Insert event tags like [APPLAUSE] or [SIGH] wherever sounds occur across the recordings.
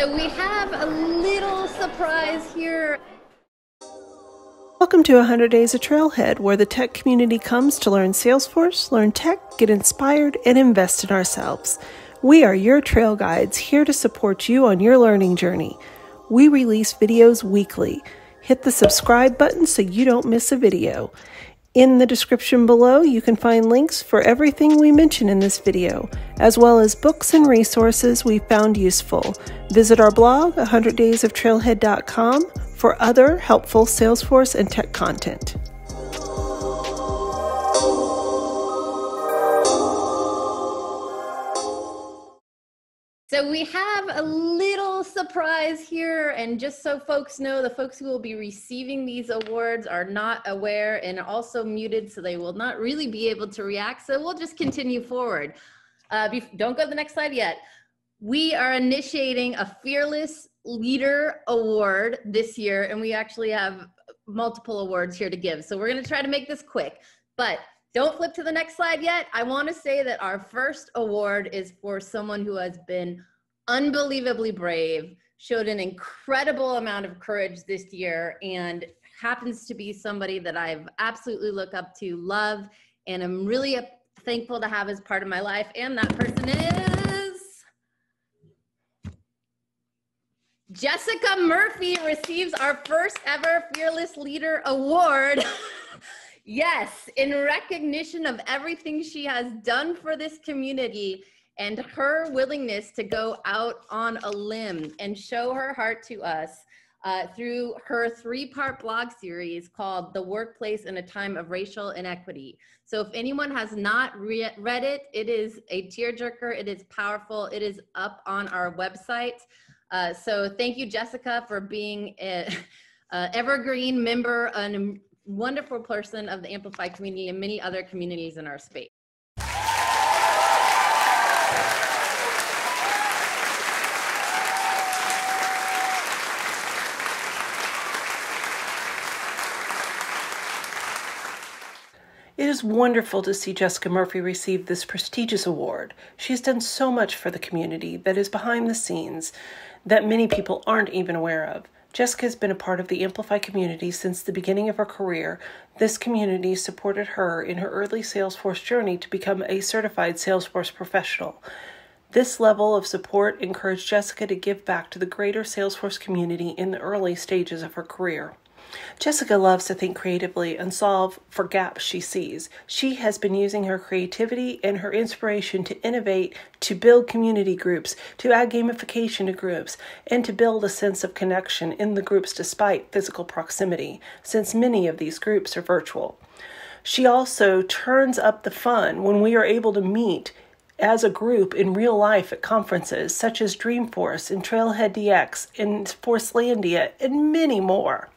So we have a little surprise here. Welcome to 100 Days of Trailhead, where the tech community comes to learn Salesforce, learn tech, get inspired, and invest in ourselves. We are your trail guides here to support you on your learning journey. We release videos weekly. Hit the subscribe button so you don't miss a video. In the description below, you can find links for everything we mention in this video, as well as books and resources we found useful. Visit our blog, 100daysoftrailhead.com, for other helpful Salesforce and tech content. We have a little surprise here, and just so folks know, the folks who will be receiving these awards are not aware and also muted, so they will not really be able to react. So we'll just continue forward. Uh, don't go to the next slide yet. We are initiating a Fearless Leader Award this year, and we actually have multiple awards here to give. So we're going to try to make this quick, but don't flip to the next slide yet. I want to say that our first award is for someone who has been unbelievably brave, showed an incredible amount of courage this year, and happens to be somebody that I've absolutely look up to, love, and I'm really thankful to have as part of my life. And that person is Jessica Murphy receives our first ever Fearless Leader Award. [LAUGHS] Yes, in recognition of everything she has done for this community and her willingness to go out on a limb and show her heart to us uh, through her three part blog series called The Workplace in a Time of Racial Inequity. So, if anyone has not re- read it, it is a tearjerker, it is powerful, it is up on our website. Uh, so, thank you, Jessica, for being a, [LAUGHS] a evergreen member, a wonderful person of the Amplify community and many other communities in our space. Is wonderful to see Jessica Murphy receive this prestigious award. She has done so much for the community that is behind the scenes that many people aren't even aware of. Jessica has been a part of the Amplify community since the beginning of her career. This community supported her in her early Salesforce journey to become a certified Salesforce professional. This level of support encouraged Jessica to give back to the greater Salesforce community in the early stages of her career. Jessica loves to think creatively and solve for gaps she sees. She has been using her creativity and her inspiration to innovate, to build community groups, to add gamification to groups, and to build a sense of connection in the groups despite physical proximity, since many of these groups are virtual. She also turns up the fun when we are able to meet as a group in real life at conferences such as Dreamforce and Trailhead DX and Forcelandia and many more.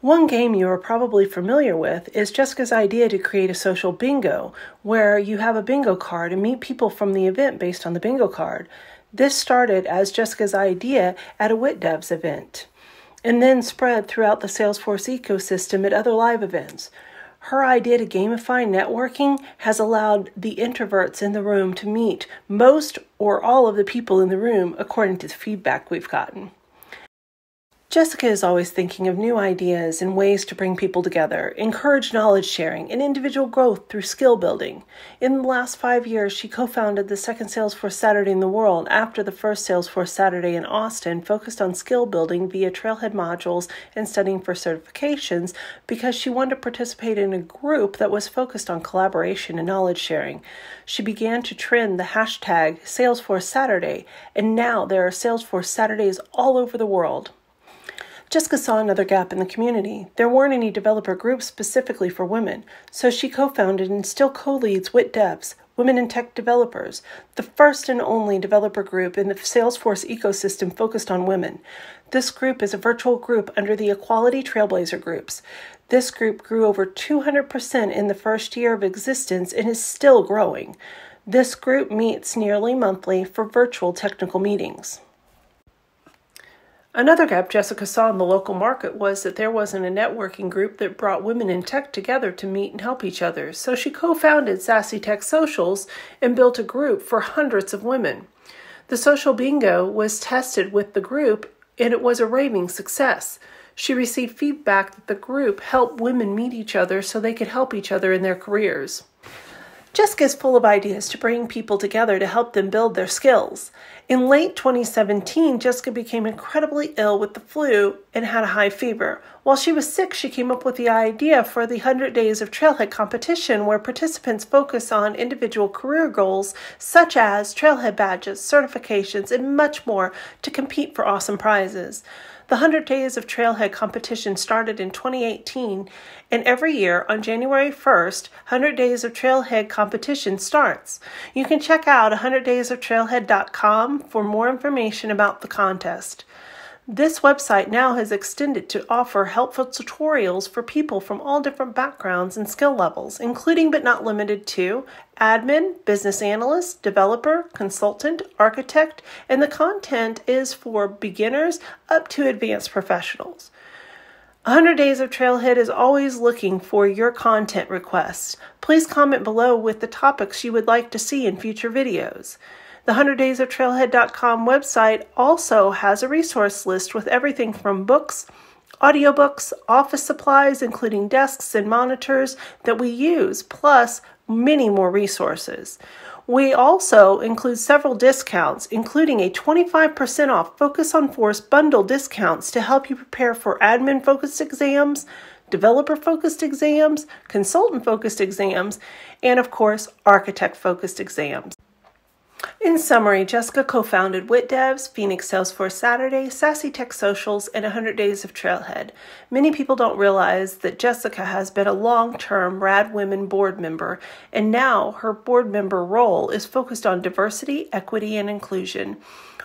One game you are probably familiar with is Jessica's idea to create a social bingo, where you have a bingo card and meet people from the event based on the bingo card. This started as Jessica's idea at a WitDevs event and then spread throughout the Salesforce ecosystem at other live events. Her idea to gamify networking has allowed the introverts in the room to meet most or all of the people in the room, according to the feedback we've gotten. Jessica is always thinking of new ideas and ways to bring people together, encourage knowledge sharing, and individual growth through skill building. In the last five years, she co founded the second Salesforce Saturday in the world after the first Salesforce Saturday in Austin, focused on skill building via trailhead modules and studying for certifications because she wanted to participate in a group that was focused on collaboration and knowledge sharing. She began to trend the hashtag Salesforce Saturday, and now there are Salesforce Saturdays all over the world. Jessica saw another gap in the community. There weren't any developer groups specifically for women, so she co founded and still co leads WIT Devs, Women in Tech Developers, the first and only developer group in the Salesforce ecosystem focused on women. This group is a virtual group under the Equality Trailblazer groups. This group grew over 200% in the first year of existence and is still growing. This group meets nearly monthly for virtual technical meetings. Another gap Jessica saw in the local market was that there wasn't a networking group that brought women in tech together to meet and help each other, so she co founded Sassy Tech Socials and built a group for hundreds of women. The social bingo was tested with the group and it was a raving success. She received feedback that the group helped women meet each other so they could help each other in their careers. Jessica is full of ideas to bring people together to help them build their skills. In late 2017, Jessica became incredibly ill with the flu and had a high fever. While she was sick, she came up with the idea for the 100 Days of Trailhead competition, where participants focus on individual career goals such as trailhead badges, certifications, and much more to compete for awesome prizes. The 100 Days of Trailhead competition started in 2018, and every year on January 1st, 100 Days of Trailhead competition starts. You can check out 100daysoftrailhead.com for more information about the contest. This website now has extended to offer helpful tutorials for people from all different backgrounds and skill levels, including but not limited to admin, business analyst, developer, consultant, architect, and the content is for beginners up to advanced professionals. 100 Days of Trailhead is always looking for your content requests. Please comment below with the topics you would like to see in future videos. The 100daysoftrailhead.com website also has a resource list with everything from books, audiobooks, office supplies, including desks and monitors that we use, plus many more resources. We also include several discounts, including a 25% off Focus on Force bundle discounts to help you prepare for admin focused exams, developer focused exams, consultant focused exams, and of course, architect focused exams. In summary, Jessica co founded WitDevs, Phoenix Salesforce Saturday, Sassy Tech Socials, and 100 Days of Trailhead. Many people don't realize that Jessica has been a long term Rad Women board member, and now her board member role is focused on diversity, equity, and inclusion.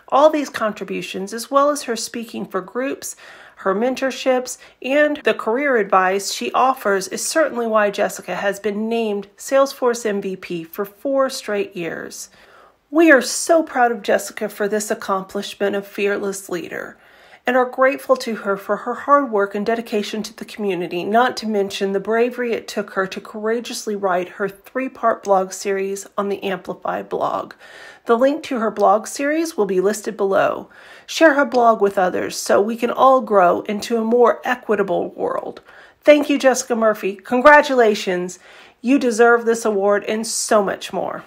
All these contributions, as well as her speaking for groups, her mentorships, and the career advice she offers, is certainly why Jessica has been named Salesforce MVP for four straight years. We are so proud of Jessica for this accomplishment of fearless leader and are grateful to her for her hard work and dedication to the community, not to mention the bravery it took her to courageously write her three part blog series on the Amplify blog. The link to her blog series will be listed below. Share her blog with others so we can all grow into a more equitable world. Thank you, Jessica Murphy. Congratulations. You deserve this award and so much more.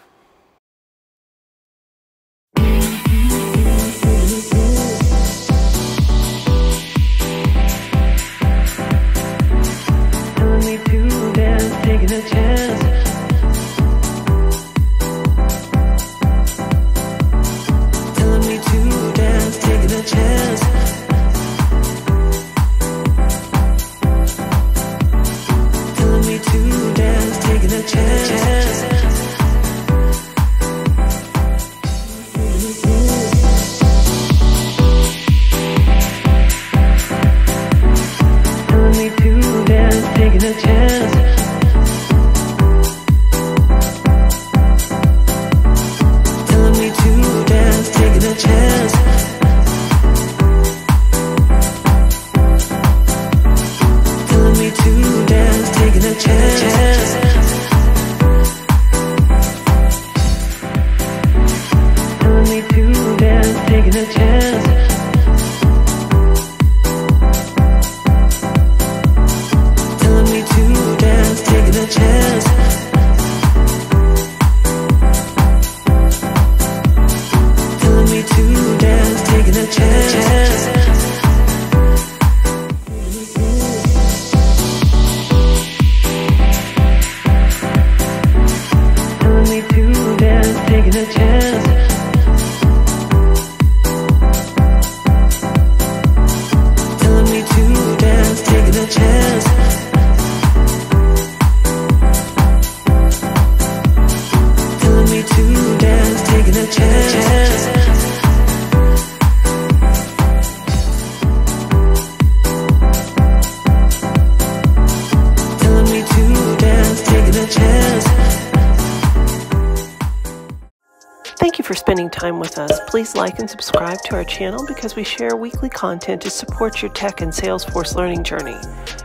For spending time with us. Please like and subscribe to our channel because we share weekly content to support your tech and Salesforce learning journey.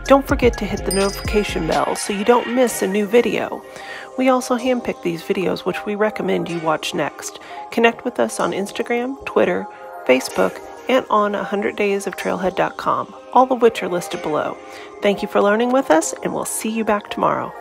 Don't forget to hit the notification bell so you don't miss a new video. We also handpick these videos, which we recommend you watch next. Connect with us on Instagram, Twitter, Facebook, and on 100daysoftrailhead.com, all of which are listed below. Thank you for learning with us, and we'll see you back tomorrow.